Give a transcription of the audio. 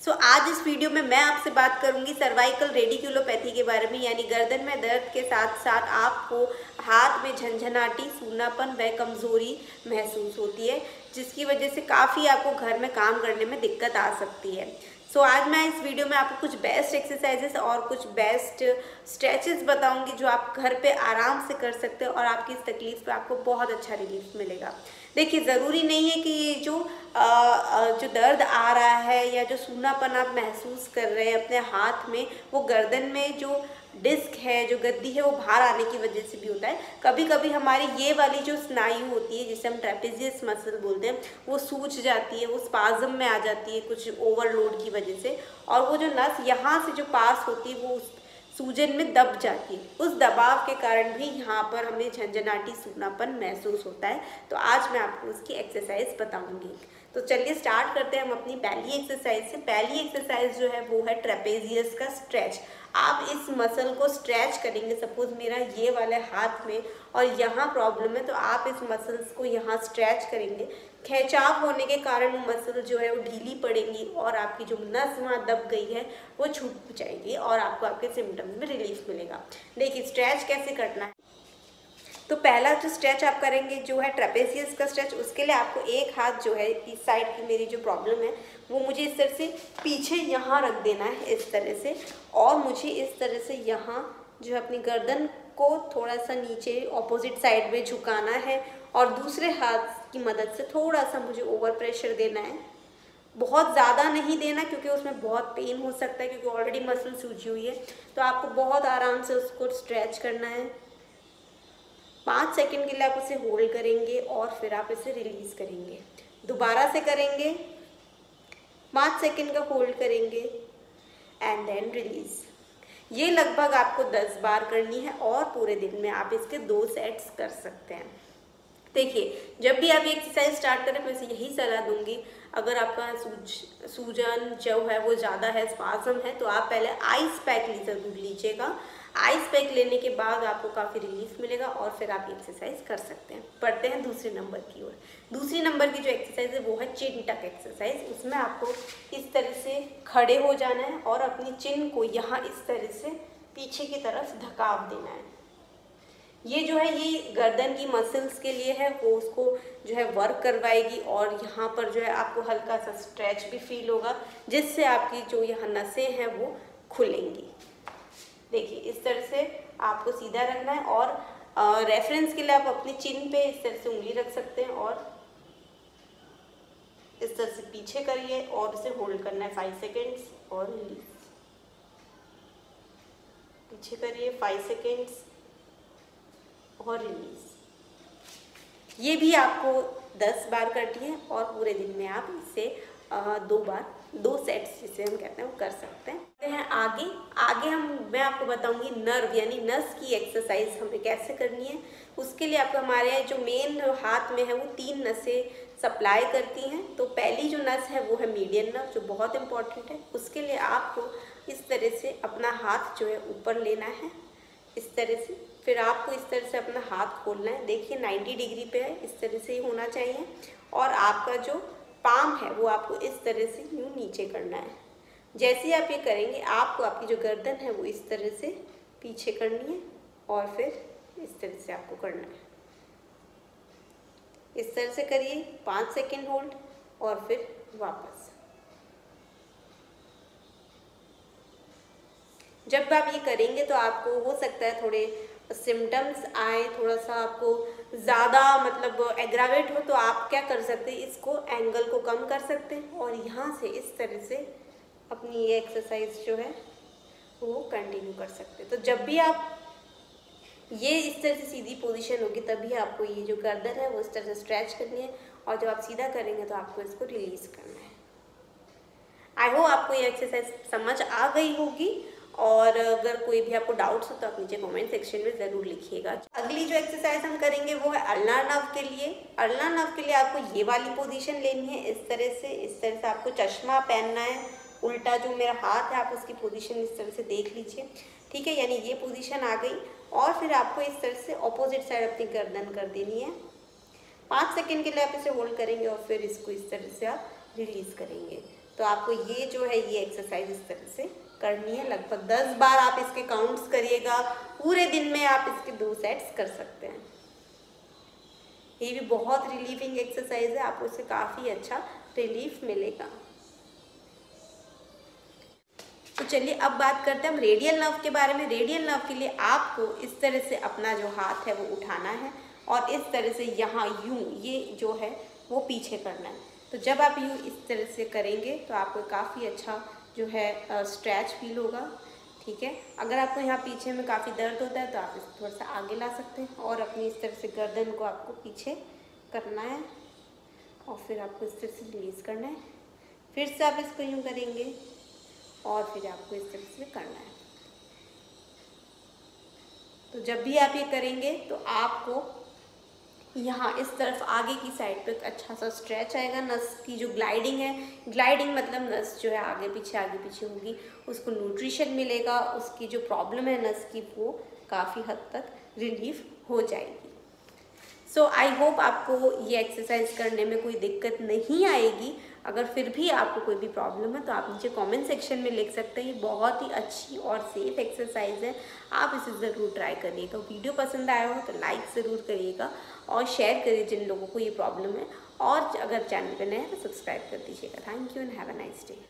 सो so, आज इस video में मैं आपसे बात करूँगी सर्वाइकल रेडिक्यूलोपैथी के बारे में यानी गर्दन में दर्द के साथ साथ आपको हाथ में झंझनाटी सूनापन व कमज़ोरी महसूस होती है जिसकी वजह से काफ़ी आपको घर में काम करने में दिक्कत आ सकती है। सो so, आज मैं इस वीडियो में आपको कुछ बेस्ट एक्सरसाइजेस और कुछ बेस्ट स्ट्रेचेस बताऊँगी जो आप घर पे आराम से कर सकते हैं और आपकी इस तकलीफ़ पे आपको बहुत अच्छा रिलीफ मिलेगा। देखिए ज़रूरी नहीं है कि ये जो आ, जो दर्द आ रहा है या जो सूनापन आप महसूस कर रहे हैं अपने हाथ में वो गर्दन में जो डिस्क है, जो गद्दी है, वो बाहर आने की वजह से भी होता है। कभी कभी हमारी ये वाली जो स्नायु होती है, जिसे हम ट्रेपेजियस मसल बोलते हैं, वो सूज जाती है, वो स्पाजम में आ जाती है कुछ ओवरलोड की वजह से। और वो जो नस यहाँ से जो पास होती है, वो उस सूजन में दब जाती है। उस दबाव के कारण भी यहाँ पर हमें झंझनाटी सूनापन महसूस होता है। तो आज मैं आपको उसकी एक्सरसाइज बताऊँगी। तो चलिए स्टार्ट करते हैं हम अपनी पहली एक्सरसाइज से। पहली एक्सरसाइज जो है वो है ट्रेपेजियस का स्ट्रेच आप इस मसल को स्ट्रेच करेंगे। सपोज़ मेरा ये वाले हाथ में और यहाँ प्रॉब्लम है तो आप इस मसल्स को यहाँ स्ट्रेच करेंगे। खेचाव होने के कारण वो मसल जो है वो ढीली पड़ेंगी और आपकी जो नस वहाँ दब गई है, वो छूट जाएगी और आपको आपके सिम्टम्स में रिलीफ मिलेगा। देखिए स्ट्रेच कैसे करना है? तो पहला जो स्ट्रेच आप करेंगे, जो है ट्रेपेसियस का स्ट्रेच उसके लिए आपको एक हाथ जो है इस साइड की मेरी जो प्रॉब्लम है, वो मुझे इस तरह से पीछे यहाँ रख देना है, इस तरह से और मुझे इस तरह से यहाँ जो है अपनी गर्दन को थोड़ा सा नीचे ऑपोजिट साइड में झुकाना है और दूसरे हाथ की मदद से थोड़ा सा मुझे ओवर प्रेशर देना है। बहुत ज़्यादा नहीं देना क्योंकि उसमें बहुत पेन हो सकता है क्योंकि ऑलरेडी मसल सूझी हुई है। तो आपको बहुत आराम से उसको स्ट्रेच करना है। पाँच सेकंड के लिए आप उसे होल्ड करेंगे और फिर आप इसे रिलीज़ करेंगे। दोबारा से करेंगे। पाँच सेकंड का होल्ड करेंगे एंड देन रिलीज़ ये लगभग आपको दस बार करनी है और पूरे दिन में आप इसके दो सेट्स कर सकते हैं। देखिए, जब भी आप एक्सरसाइज स्टार्ट करें, मैं यही सलाह दूँगी। अगर आपका सूज, सूजन, जो है, वो ज़्यादा है स्पाजम है तो आप पहले आइस पैक लीजिएगा। आइस पैक लेने के बाद आपको काफ़ी रिलीफ मिलेगा और फिर आप एक्सरसाइज कर सकते हैं। पढ़ते हैं दूसरे नंबर की ओर। दूसरी नंबर की जो एक्सरसाइज है, वो है चिन टक एक्सरसाइज उसमें आपको इस तरह से खड़े हो जाना है और अपनी चिन को यहाँ इस तरह से पीछे की तरफ़ धकाव देना है। ये जो है, ये गर्दन की मसल्स के लिए है, वो उसको जो है वर्क करवाएगी और यहाँ पर जो है आपको हल्का सा स्ट्रेच भी फील होगा, जिससे आपकी जो यहाँ नसें हैं, वो खुलेंगी। देखिए, इस तरह से आपको सीधा रखना है और रेफरेंस के लिए आप अपने चिन पे इस तरह से उंगली रख सकते हैं और इस तरह से पीछे करिए और उसे होल्ड करना है फाइव सेकेंड्स और रिलीज़ पीछे करिए फाइव सेकेंड्स और रिलीज़ ये भी आपको दस बार करनी है और पूरे दिन में आप इसे दो बार, दो सेट्स जिसे हम कहते हैं, वो कर सकते हैं। हैं आगे आगे हम, मैं आपको बताऊँगी नर्व यानी नस की एक्सरसाइज हमें कैसे करनी है। उसके लिए आपको हमारे जो मेन हाथ में है, वो तीन नसें सप्लाई करती हैं। तो पहली जो नस है, वो है मीडियन नर्व जो बहुत इंपॉर्टेंट है। उसके लिए आपको इस तरह से अपना हाथ जो है, ऊपर लेना है। इस तरह से, फिर आपको इस तरह से अपना हाथ खोलना है। देखिए 90 डिग्री पे है, इस तरह से ही होना चाहिए। और आपका जो पाम है, वो आपको इस तरह से यूँ नीचे करना है। जैसे ही आप ये करेंगे, आपको आपकी जो गर्दन है, वो इस तरह से पीछे करनी है और फिर इस तरह से आपको करना है। इस तरह से करिए, पाँच सेकेंड होल्ड और फिर वापस। जब आप ये करेंगे तो आपको हो सकता है थोड़े सिम्टम्स आए थोड़ा सा आपको ज़्यादा मतलब एग्रावेट हो तो आप क्या कर सकते हैं? इसको एंगल को कम कर सकते हैं और यहाँ से इस तरह से अपनी ये एक्सरसाइज जो है, वो कंटिन्यू कर सकते हैं। तो जब भी आप ये इस तरह से सीधी पोजीशन होगी, तभी आपको ये जो गर्दन है, वो इस तरह से स्ट्रेच करनी है और जब आप सीधा करेंगे तो आपको इसको रिलीज़ करना है। आई होप आपको ये एक्सरसाइज समझ आ गई होगी और अगर कोई भी आपको डाउट्स हो तो आप नीचे कमेंट सेक्शन में ज़रूर लिखिएगा। अगली जो एक्सरसाइज हम करेंगे वो है अल्ला नव के लिए। अल्ला नव के लिए आपको ये वाली पोजीशन लेनी है। इस तरह से, इस तरह से आपको चश्मा पहनना है। उल्टा जो मेरा हाथ है, आप उसकी पोजीशन इस तरह से देख लीजिए। ठीक है, यानी ये पोजीशन आ गई। और फिर आपको इस तरह से अपोजिट साइड अपनी गर्दन कर देनी है। पाँच सेकेंड के लिए आप इसे होल्ड करेंगे और फिर इसको इस तरह से आप रिलीज़ करेंगे। तो आपको ये जो है, ये एक्सरसाइज इस तरह से करनी है। लगभग दस बार आप इसके काउंट्स करिएगा। पूरे दिन में आप इसके दो सेट्स कर सकते हैं। ये भी बहुत रिलीविंग एक्सरसाइज है। आपको इससे काफ़ी अच्छा रिलीफ मिलेगा। तो चलिए अब बात करते हैं हम रेडियल नर्व के बारे में। रेडियल नर्व के लिए आपको इस तरह से अपना जो हाथ है वो उठाना है और इस तरह से यहाँ यूँ, ये जो है वो पीछे करना है। तो जब आप यूँ इस तरह से करेंगे तो आपको काफ़ी अच्छा जो है स्ट्रैच फील होगा, ठीक है? अगर आपको यहाँ पीछे में काफ़ी दर्द होता है तो आप इसको थोड़ा सा आगे ला सकते हैं और अपनी इस तरह से गर्दन को आपको पीछे करना है और फिर आपको इस तरह से रिलीज़ करना है। फिर से आप इसको यूँ करेंगे और फिर आपको इस तरह से करना है। तो जब भी आप ये करेंगे तो आपको यहाँ इस तरफ़ आगे की साइड पे अच्छा सा स्ट्रेच आएगा, नस की जो ग्लाइडिंग है ग्लाइडिंग मतलब नस जो है आगे पीछे आगे पीछे होगी, उसको न्यूट्रिशन मिलेगा, उसकी जो प्रॉब्लम है नस की, वो काफ़ी हद तक रिलीफ हो जाएगी। सो आई होप आपको ये एक्सरसाइज करने में कोई दिक्कत नहीं आएगी। अगर फिर भी आपको कोई भी प्रॉब्लम है तो आप नीचे कमेंट सेक्शन में लिख सकते हैं। ये बहुत ही अच्छी और सेफ़ एक्सरसाइज है। आप इसे ज़रूर ट्राई करिएगा वीडियो पसंद आया हो तो लाइक ज़रूर करिएगा और शेयर करिए जिन लोगों को ये प्रॉब्लम है। और अगर चैनल पर नए हैं तो सब्सक्राइब कर दीजिएगा। Thank you and have a nice day